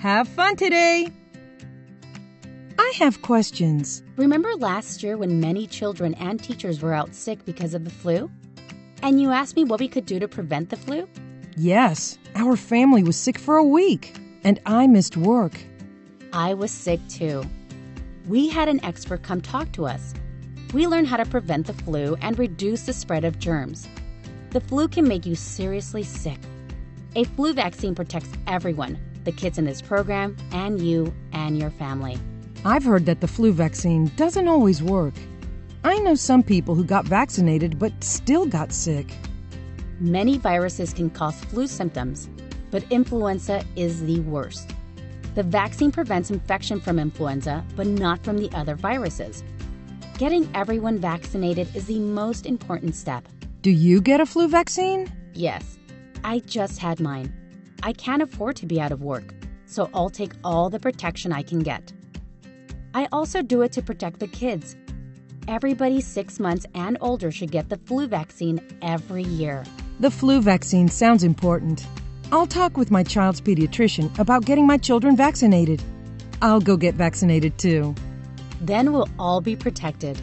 Have fun today. I have questions. Remember last year when many children and teachers were out sick because of the flu? And you asked me what we could do to prevent the flu? Yes, our family was sick for a week, and I missed work. I was sick too. We had an expert come talk to us. We learned how to prevent the flu and reduce the spread of germs. The flu can make you seriously sick. A flu vaccine protects everyone the kids in this program, and you and your family. I've heard that the flu vaccine doesn't always work. I know some people who got vaccinated but still got sick. Many viruses can cause flu symptoms, but influenza is the worst. The vaccine prevents infection from influenza, but not from the other viruses. Getting everyone vaccinated is the most important step. Do you get a flu vaccine? Yes, I just had mine. I can't afford to be out of work, so I'll take all the protection I can get. I also do it to protect the kids. Everybody six months and older should get the flu vaccine every year. The flu vaccine sounds important. I'll talk with my child's pediatrician about getting my children vaccinated. I'll go get vaccinated too. Then we'll all be protected.